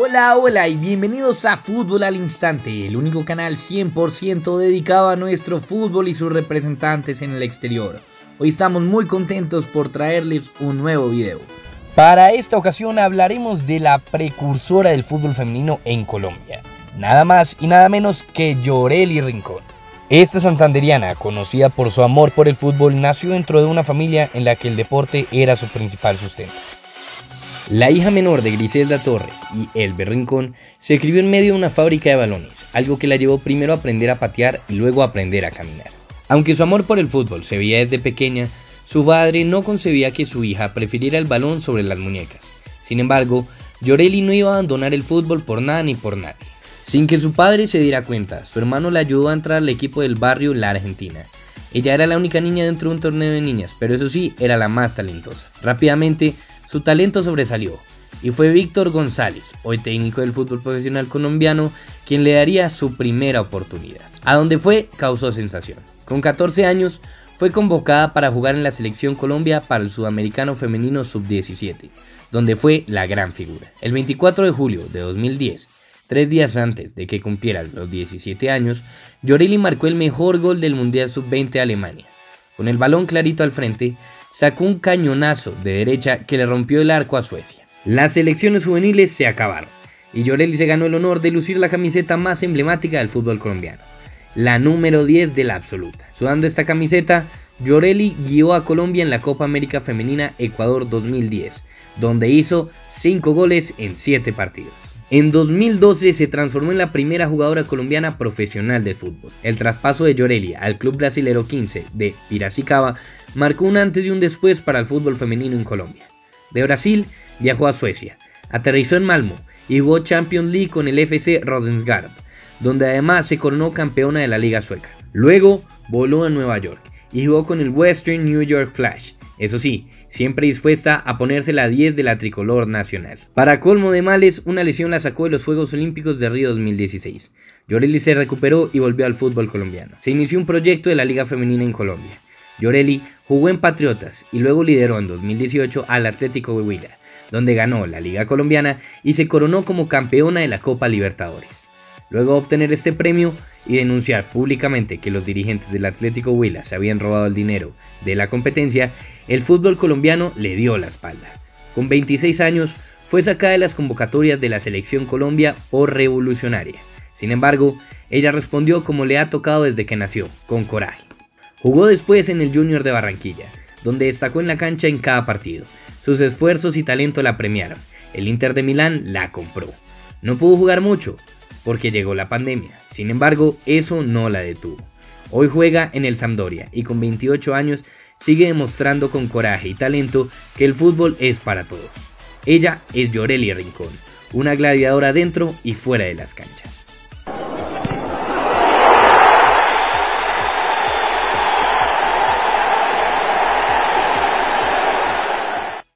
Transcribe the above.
Hola, hola y bienvenidos a Fútbol al Instante, el único canal 100% dedicado a nuestro fútbol y sus representantes en el exterior. Hoy estamos muy contentos por traerles un nuevo video. Para esta ocasión hablaremos de la precursora del fútbol femenino en Colombia, nada más y nada menos que Lloreli Rincón. Esta santanderiana, conocida por su amor por el fútbol, nació dentro de una familia en la que el deporte era su principal sustento. La hija menor de Griselda Torres y Elber Rincón se crió en medio de una fábrica de balones, algo que la llevó primero a aprender a patear y luego a aprender a caminar. Aunque su amor por el fútbol se veía desde pequeña, su padre no concebía que su hija prefiriera el balón sobre las muñecas. Sin embargo, Llorelli no iba a abandonar el fútbol por nada ni por nadie. Sin que su padre se diera cuenta, su hermano la ayudó a entrar al equipo del barrio La Argentina. Ella era la única niña dentro de un torneo de niñas, pero eso sí, era la más talentosa. Rápidamente, su talento sobresalió y fue Víctor González, hoy técnico del fútbol profesional colombiano, quien le daría su primera oportunidad. A donde fue, causó sensación. Con 14 años, fue convocada para jugar en la selección Colombia para el Sudamericano Femenino Sub-17, donde fue la gran figura. El 24 de julio de 2010, tres días antes de que cumpliera los 17 años, Llorelli marcó el mejor gol del Mundial Sub-20 de Alemania. Con el balón clarito al frente, sacó un cañonazo de derecha que le rompió el arco a Suecia. Las selecciones juveniles se acabaron y Llorelli se ganó el honor de lucir la camiseta más emblemática del fútbol colombiano, la número 10 de la absoluta. Sudando esta camiseta, Llorelli guió a Colombia en la Copa América Femenina Ecuador 2010, donde hizo 5 goles en 7 partidos. En 2012 se transformó en la primera jugadora colombiana profesional de fútbol. El traspaso de Llorelli al club brasilero 15 de Piracicaba marcó un antes y un después para el fútbol femenino en Colombia. De Brasil viajó a Suecia, aterrizó en Malmo y jugó Champions League con el FC Rosengard, donde además se coronó campeona de la liga sueca. Luego voló a Nueva York y jugó con el Western New York Flash, eso sí, siempre dispuesta a ponerse la 10 de la tricolor nacional. Para colmo de males, una lesión la sacó de los Juegos Olímpicos de Río 2016. Llorelli se recuperó y volvió al fútbol colombiano. Se inició un proyecto de la Liga Femenina en Colombia. Llorelli jugó en Patriotas y luego lideró en 2018 al Atlético Huila, donde ganó la Liga Colombiana y se coronó como campeona de la Copa Libertadores. Luego de obtener este premio y denunciar públicamente que los dirigentes del Atlético Huila se habían robado el dinero de la competencia, el fútbol colombiano le dio la espalda. Con 26 años, fue sacada de las convocatorias de la selección Colombia por revolucionaria. Sin embargo, ella respondió como le ha tocado desde que nació, con coraje. Jugó después en el Junior de Barranquilla, donde destacó en la cancha en cada partido. Sus esfuerzos y talento la premiaron. El Inter de Milán la compró. No pudo jugar mucho, porque llegó la pandemia. Sin embargo, eso no la detuvo. Hoy juega en el Sampdoria y con 28 años sigue demostrando con coraje y talento que el fútbol es para todos. Ella es Llorelli Rincón, una gladiadora dentro y fuera de las canchas.